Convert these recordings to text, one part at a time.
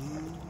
Mm-hmm.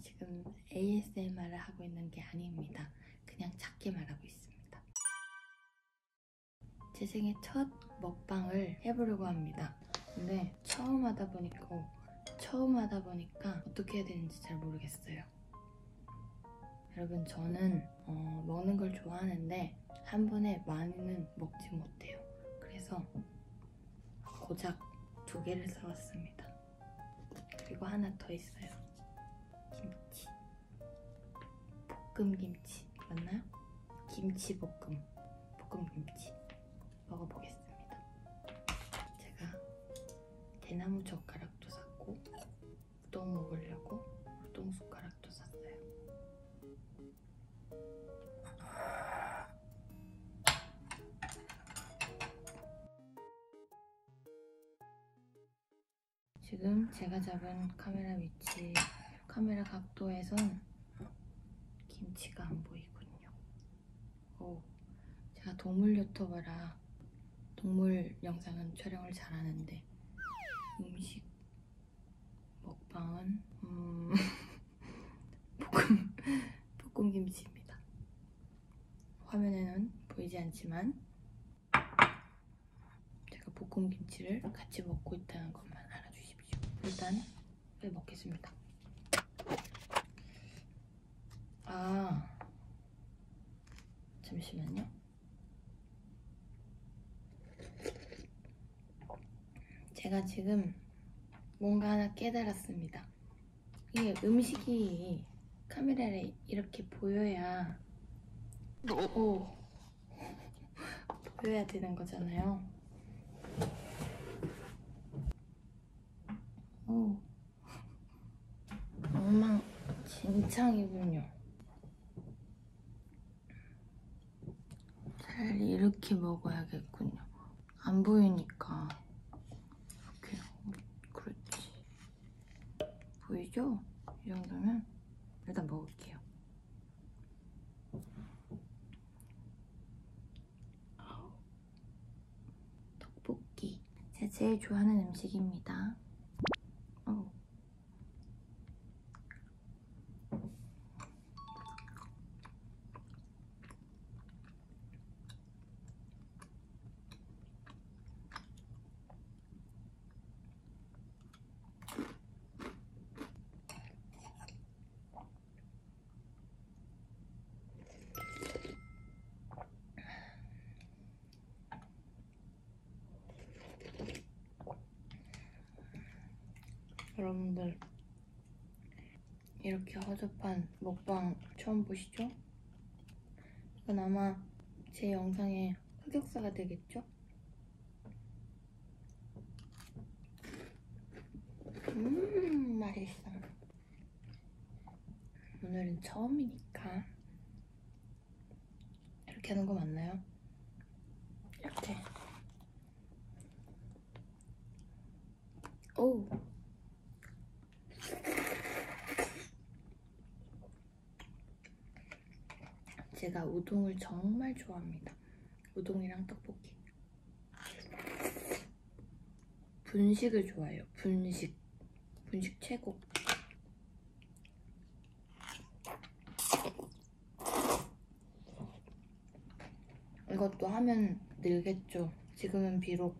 지금 ASMR을 하고 있는 게 아닙니다. 그냥 작게 말하고 있습니다. 제 생애 첫 먹방을 해보려고 합니다. 근데 처음 하다 보니까 처음 하다 보니까 어떻게 해야 되는지 잘 모르겠어요. 여러분 저는 어, 먹는 걸 좋아하는데 한 번에 많이는 먹지 못해요. 그래서 고작 두 개를 사왔습니다. 그리고 하나 더 있어요. 볶음 김치. 맞나요? 김치 볶음. 볶음 김치. 먹어보겠습니다. 제가 대나무 젓가락도 샀고, 우동 먹으려고 우동 숟가락도 샀어요. 지금 제가 잡은 카메라 위치, 카메라 각도에선 김치가 안 보이군요. 오, 제가 동물 유튜버라 동물 영상은 촬영을 잘하는데 음식 먹방은 음, 볶음 볶음 김치입니다. 화면에는 보이지 않지만 제가 볶음 김치를 같이 먹고 있다는 것만 알아주십시오. 일단 회 먹겠습니다. 아 잠시만요. 제가 지금 뭔가 하나 깨달았습니다. 이게 음식이 카메라에 이렇게 보여야 오 보여야 되는 거잖아요. 오 엉망진창이군요. 차라리 이렇게 먹어야겠군요. 안 보이니까 이렇게 그렇지. 보이죠? 이 정도면 일단 먹을게요. 떡볶이 제가 제일 좋아하는 음식입니다. 어. 여러분들 이렇게 허접한 먹방 처음 보시죠? 이건 아마 제 영상의 흑역사가 되겠죠? 음 맛있어 오늘은 처음이니까 이렇게 하는 거 맞나요? 이렇게 오 제가 우동을 정말 좋아합니다. 우동이랑 떡볶이. 분식을 좋아해요. 분식. 분식 최고. 이것도 하면 늘겠죠. 지금은 비록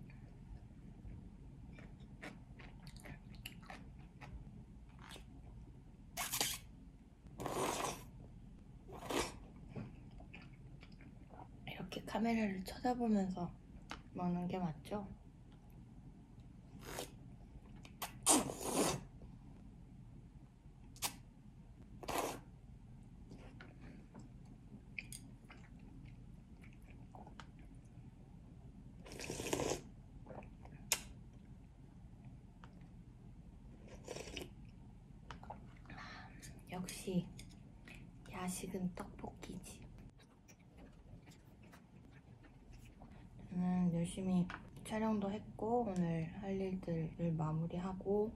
카메라를 쳐다보면서 먹는 게 맞죠? 음, 역시 야식은 떡볶이지. 열심히 촬영도 했고 오늘 할 일들을 마무리하고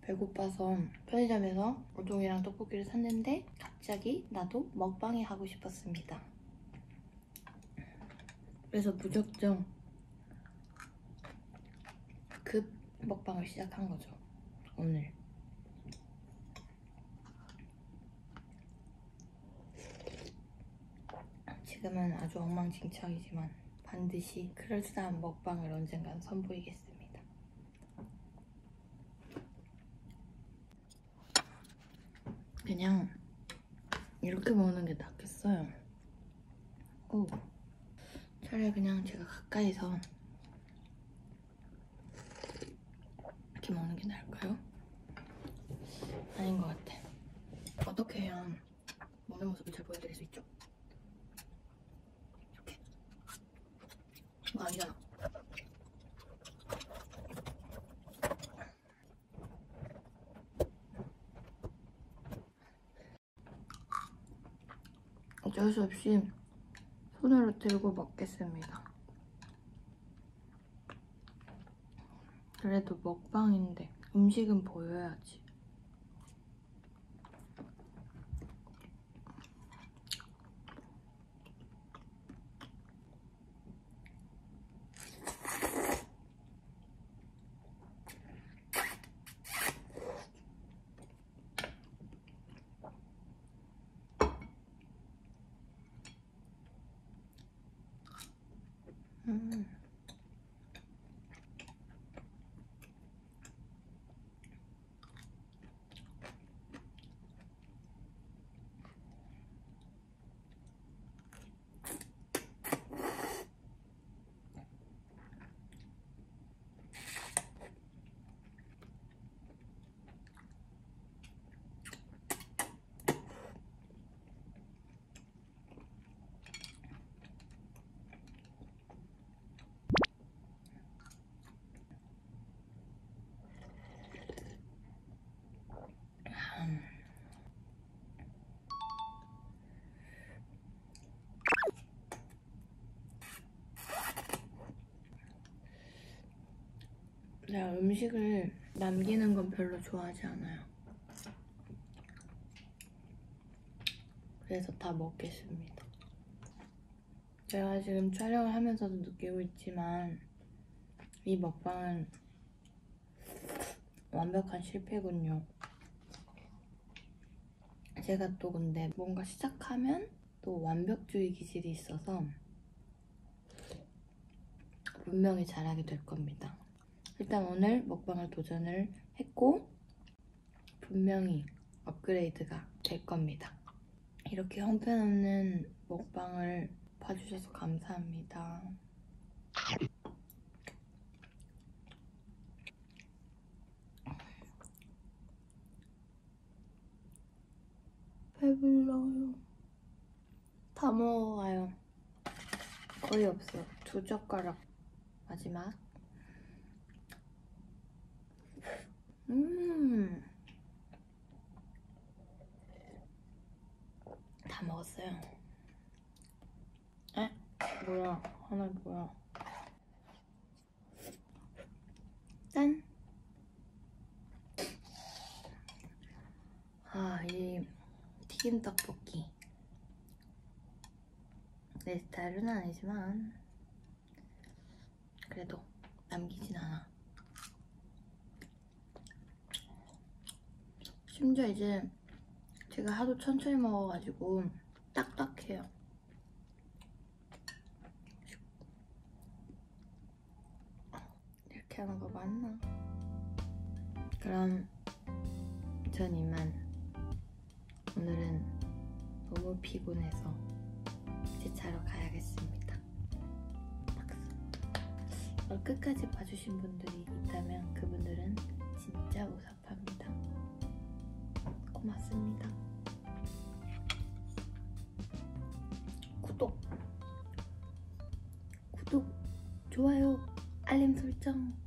배고파서 편의점에서 우동이랑 떡볶이를 샀는데 갑자기 나도 먹방이 하고 싶었습니다. 그래서 무작정 급 먹방을 시작한 거죠. 오늘. 지금은 아주 엉망진창이지만 반드시 그럴싸한 먹방을 언젠간 선보이겠습니다. 그냥 이렇게 먹는 게 낫겠어요. 오. 차라리 그냥 제가 가까이서 이렇게 먹는 게 나을까요? 아닌 것 같아. 어떻게 해야 먹는 모습을 잘 보여드릴 수 있죠? 이렇게. 아니잖아. 어쩔 수 없이 손으로 들고 먹겠습니다. 그래도 먹방인데 음식은 보여야지. 음. 제가 음식을 남기는 건 별로 좋아하지 않아요. 그래서 다 먹겠습니다. 제가 지금 촬영을 하면서도 느끼고 있지만 이 먹방은 완벽한 실패군요. 제가 또 근데 뭔가 시작하면 또 완벽주의 기질이 있어서 분명히 잘하게 될 겁니다. 일단 오늘 먹방을 도전을 했고 분명히 업그레이드가 될 겁니다. 이렇게 형편없는 먹방을 봐주셔서 감사합니다. 배불러요. 다 먹어가요. 거의 없어. 두 젓가락. 마지막. 음. 다 먹었어요. 에? 뭐야? 하나 뭐야? 짠! 아, 이 튀김 떡볶이. 내 스타일은 아니지만, 그래도 남기진 않아. 심지어 이제 제가 하도 천천히 먹어가지고 딱딱해요. 이렇게 하는 거 맞나? 그럼 전 이만 오늘은 너무 피곤해서 이제 자러 가야겠습니다. 박수. 끝까지 봐주신 분들이 있다면 그분들은 진짜 우사파입니다. 고맙습니다. 구독, 구독, 좋아요, 알림 설정.